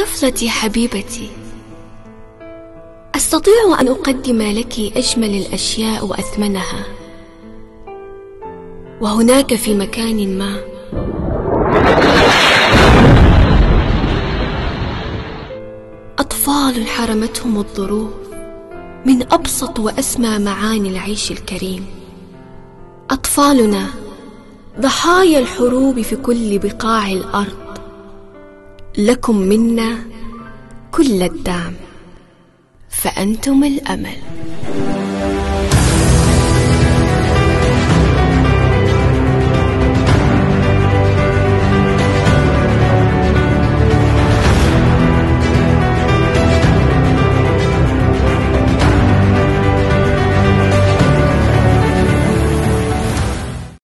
طفلتي حبيبتي. أستطيع أن أقدم لك أجمل الأشياء وأثمنها. وهناك في مكان ما. أطفال حرمتهم الظروف من أبسط وأسمى معاني العيش الكريم. أطفالنا ضحايا الحروب في كل بقاع الأرض. لكم منا كل الدعم فأنتم الأمل.